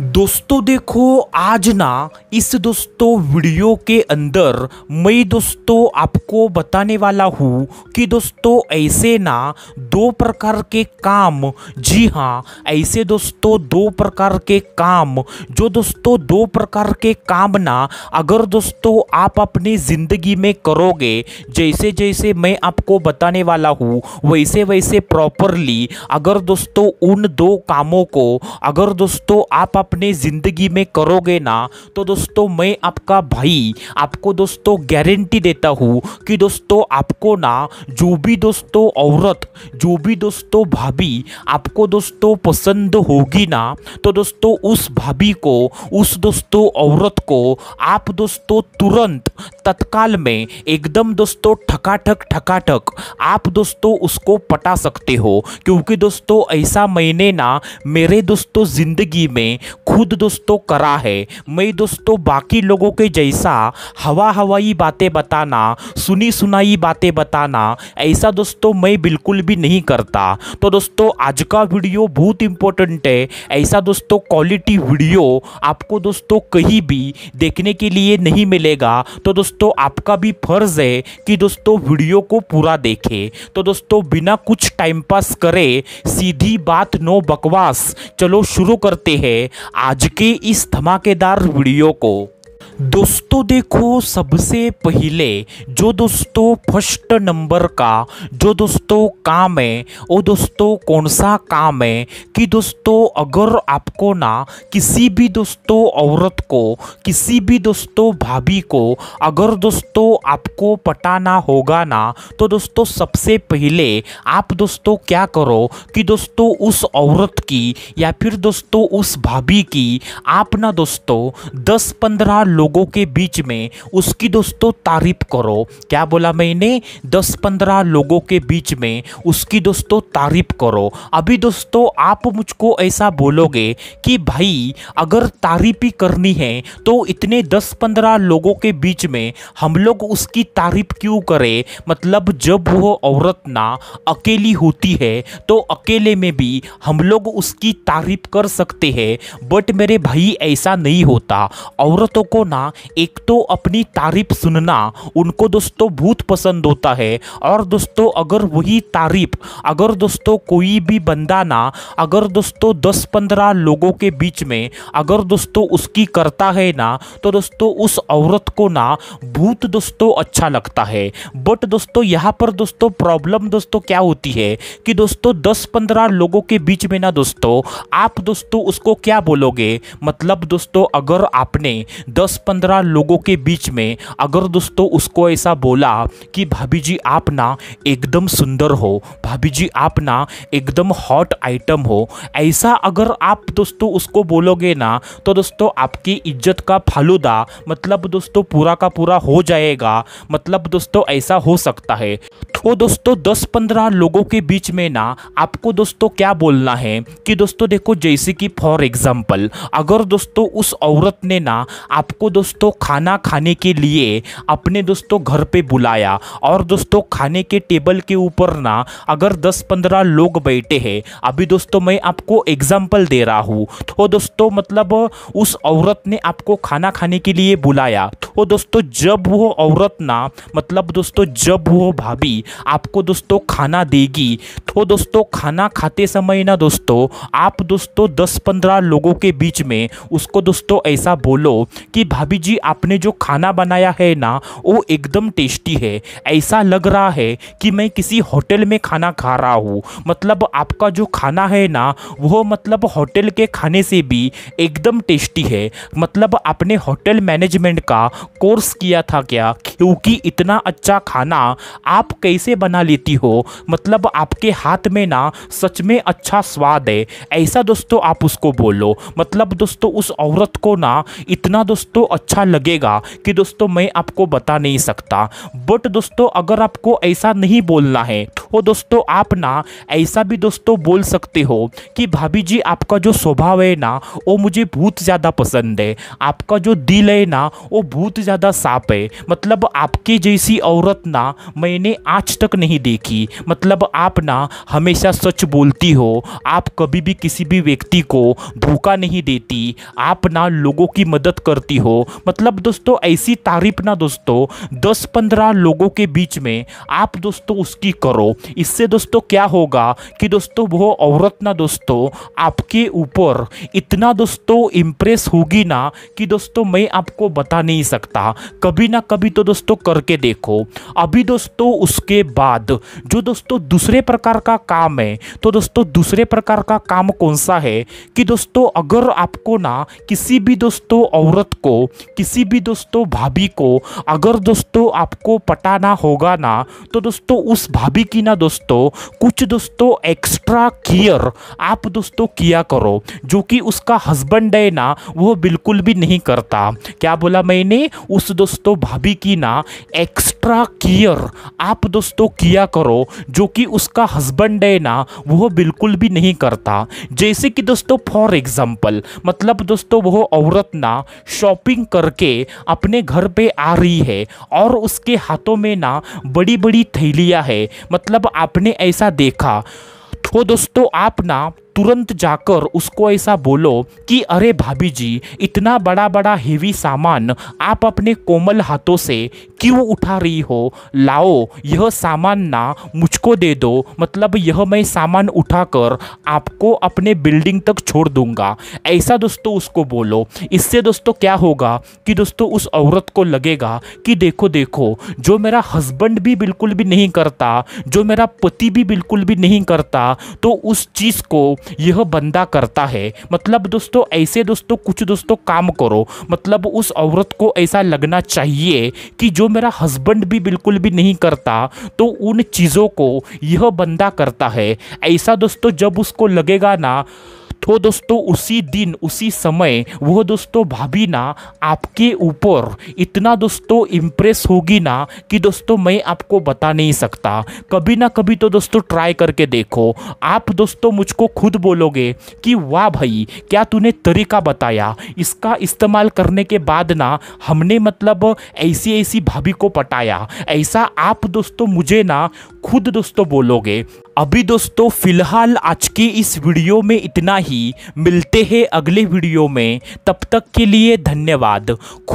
दोस्तों देखो, आज ना इस दोस्तों वीडियो के अंदर मैं दोस्तों आपको बताने वाला हूँ कि दोस्तों ऐसे ना दो प्रकार के काम, जी हाँ ऐसे दोस्तों दो प्रकार के काम, जो दोस्तों दो प्रकार के काम ना अगर दोस्तों आप अपनी ज़िंदगी में करोगे जैसे जैसे मैं आपको बताने वाला हूँ वैसे वैसे प्रॉपरली अगर दोस्तों उन दो कामों को, अगर दोस्तों आप अपने ज़िंदगी में करोगे ना तो दोस्तों मैं आपका भाई आपको दोस्तों गारंटी देता हूँ कि दोस्तों आपको ना जो भी दोस्तों औरत, जो भी दोस्तों भाभी आपको दोस्तों पसंद होगी ना तो दोस्तों उस भाभी को, उस दोस्तों औरत को आप दोस्तों तुरंत, तत्काल में एकदम दोस्तों ठकाठक ठकाठक आप दोस्तों उसको पटा सकते हो। क्योंकि दोस्तों ऐसा मैंने ना मेरे दोस्तों ज़िंदगी में खुद दोस्तों करा है। मैं दोस्तों बाकी लोगों के जैसा हवा हवाई बातें बताना सुनी सुनाई बातें बताना, ऐसा दोस्तों मैं बिल्कुल भी नहीं करता। तो दोस्तों, आज का वीडियो बहुत इंपॉर्टेंट है। ऐसा दोस्तों क्वालिटी वीडियो आपको दोस्तों कहीं भी देखने के लिए नहीं मिलेगा। तो दोस्तों, आपका भी फ़र्ज़ है कि दोस्तों वीडियो को पूरा देखें। तो दोस्तों, बिना कुछ टाइम पास करे, सीधी बात नो बकवास। चलो शुरू करते हैं। आज के इस धमाकेदार वीडियो को दोस्तों देखो सबसे पहले, जो दोस्तों फ़र्स्ट नंबर का, जो दोस्तों काम है, वो दोस्तों कौन सा काम है, कि दोस्तों अगर आपको ना किसी भी दोस्तों औरत को, किसी भी दोस्तों भाभी को, अगर दोस्तों आपको पटाना होगा ना तो दोस्तों सबसे पहले आप दोस्तों क्या करो कि दोस्तों उस औरत की या फिर दोस्तों उस भाभी की, आप ना दोस्तों दस पंद्रह लोगों के बीच में उसकी दोस्तों तारीफ़ करो। क्या बोला मैंने? दस पंद्रह लोगों के बीच में उसकी दोस्तों तारीफ़ करो। अभी दोस्तों आप मुझको ऐसा बोलोगे कि भाई, अगर तारीफ़ ही करनी है तो इतने दस पंद्रह लोगों के बीच में हम लोग उसकी तारीफ़ क्यों करें? मतलब जब वो औरत ना अकेली होती है तो अकेले में भी हम लोग उसकी तारीफ़ कर सकते हैं। बट मेरे भाई, ऐसा नहीं होता। औरतों को ना एक तो अपनी तारीफ़ सुनना, उनको दोस्तों बहुत पसंद होता है। और दोस्तों, अगर वही तारीफ़, अगर दोस्तों कोई भी बंदा ना, अगर दोस्तों दस पंद्रह लोगों के बीच में, अगर दोस्तों उसकी करता है ना तो दोस्तों उस औरत को ना बहुत दोस्तों अच्छा लगता है। बट दोस्तों, यहाँ पर दोस्तों प्रॉब्लम दोस्तों क्या होती है कि दोस्तों दस पंद्रह लोगों के बीच में ना दोस्तों, आप दोस्तों उसको क्या बोलोगे? मतलब दोस्तों, अगर आपने दस पंद्रह लोगों के बीच में अगर दोस्तों उसको ऐसा बोला कि, भाभी जी, आप ना एकदम सुंदर हो, भाभी जी, आप ना एकदम हॉट आइटम हो। ऐसा अगर आप दोस्तों उसको बोलोगे ना तो दोस्तों आपकी इज़्ज़त का फालूदा मतलब दोस्तों पूरा का पूरा हो जाएगा। मतलब दोस्तों ऐसा हो सकता है। तो दोस्तों दस पंद्रह लोगों के बीच में ना आपको दोस्तों क्या बोलना है कि, दोस्तों देखो, जैसे कि फॉर एग्ज़ाम्पल अगर दोस्तों उस औरत ने ना आपको दोस्तों खाना खाने के लिए अपने दोस्तों घर पे बुलाया। और दोस्तों खाने के टेबल के ऊपर ना अगर दस पंद्रह लोग बैठे हैं, अभी दोस्तों मैं आपको एग्ज़ाम्पल दे रहा हूँ। तो दोस्तों मतलब उस औरत ने आपको खाना खाने के लिए बुलाया। तो दोस्तों जब वो औरत ना मतलब दोस्तों जब वो भाभी आपको दोस्तों खाना देगी तो दोस्तों खाना खाते समय ना दोस्तों, आप दोस्तों दस पंद्रह लोगों के बीच में उसको दोस्तों ऐसा बोलो कि भाभी जी आपने जो खाना बनाया है ना, वो एकदम टेस्टी है। ऐसा लग रहा है कि मैं किसी होटल में खाना खा रहा हूँ। मतलब आपका जो खाना है ना, वो मतलब होटल के खाने से भी एकदम टेस्टी है। मतलब आपने होटल मैनेजमेंट का कोर्स किया था क्या? क्योंकि इतना अच्छा खाना आप कैसे बना लेती हो? मतलब आपके हाथ में ना सच में अच्छा स्वाद है। ऐसा दोस्तों आप उसको बोलो। मतलब दोस्तों उस औरत को ना इतना दोस्तों अच्छा लगेगा कि दोस्तों मैं आपको बता नहीं सकता। बट दोस्तों अगर आपको ऐसा नहीं बोलना है तो दोस्तों आप ना ऐसा भी दोस्तों बोल सकते हो कि भाभी जी आपका जो स्वभाव है ना, वो मुझे बहुत ज़्यादा पसंद है। आपका जो दिल है ना, वो बहुत बहुत ज़्यादा साफ़ है। मतलब आपके जैसी औरत ना मैंने आज तक नहीं देखी। मतलब आप ना हमेशा सच बोलती हो। आप कभी भी किसी भी व्यक्ति को धोखा नहीं देती। आप ना लोगों की मदद करती हो। मतलब दोस्तों, ऐसी तारीफ़ ना दोस्तों दस पंद्रह लोगों के बीच में आप दोस्तों उसकी करो। इससे दोस्तों क्या होगा कि दोस्तों वो औरत ना दोस्तों, आपके ऊपर इतना दोस्तों इम्प्रेस होगी ना कि दोस्तों मैं आपको बता नहीं सकता। कभी ना कभी तो दोस्तों करके देखो। अभी दोस्तों उसके बाद जो दोस्तों दूसरे प्रकार का काम है तो दोस्तों दूसरे प्रकार का काम कौन सा है? कि दोस्तों अगर आपको ना किसी भी दोस्तों औरत को, किसी भी दोस्तों भाभी को अगर दोस्तों आपको पटाना होगा ना तो दोस्तों उस भाभी की ना दोस्तों कुछ दोस्तों एक्स्ट्रा केयर आप दोस्तों किया करो। जो कि उसका हस्बैंड है ना, वो बिल्कुल भी नहीं करता। क्या बोला मैंने? उस दोस्तों भाभी की ना एक्स्ट्रा केयर आप दोस्तों किया करो, जो कि उसका हस्बैंड है ना, वो बिल्कुल भी नहीं करता। जैसे कि दोस्तों फॉर एग्ज़ाम्पल मतलब दोस्तों, वो औरत ना शॉपिंग करके अपने घर पे आ रही है और उसके हाथों में ना बड़ी बड़ी थैलियाँ है। मतलब आपने ऐसा देखा। तो दोस्तों, आप ना तुरंत जाकर उसको ऐसा बोलो कि, अरे भाभी जी, इतना बड़ा बड़ा हेवी सामान आप अपने कोमल हाथों से क्यों उठा रही हो? लाओ, यह सामान ना मुझको दे दो। मतलब यह मैं सामान उठाकर आपको अपने बिल्डिंग तक छोड़ दूँगा। ऐसा दोस्तों उसको बोलो। इससे दोस्तों क्या होगा कि दोस्तों उस औरत को लगेगा कि, देखो देखो, जो मेरा हस्बैंड भी बिल्कुल भी नहीं करता, जो मेरा पति भी बिल्कुल भी नहीं करता तो उस चीज़ को यह बंदा करता है। मतलब दोस्तों, ऐसे दोस्तों, कुछ दोस्तों, काम करो। मतलब उस औरत को ऐसा लगना चाहिए कि जो मेरा हस्बैंड भी बिल्कुल भी नहीं करता तो उन चीज़ों को यह बंदा करता है। ऐसा दोस्तों, जब उसको लगेगा ना तो दोस्तों, उसी दिन, उसी समय, वो दोस्तों भाभी ना आपके ऊपर इतना दोस्तों इम्प्रेस होगी ना कि दोस्तों मैं आपको बता नहीं सकता। कभी ना कभी तो दोस्तों ट्राई करके देखो। आप दोस्तों मुझको खुद बोलोगे कि, वाह भाई, क्या तूने तरीका बताया? इसका इस्तेमाल करने के बाद ना हमने मतलब ऐसी ऐसी भाभी को पटाया। ऐसा आप दोस्तों मुझे ना खुद दोस्तों बोलोगे। अभी दोस्तों, फ़िलहाल आज के इस वीडियो में इतना ही। मिलते हैं अगले वीडियो में। तब तक के लिए धन्यवाद। खुद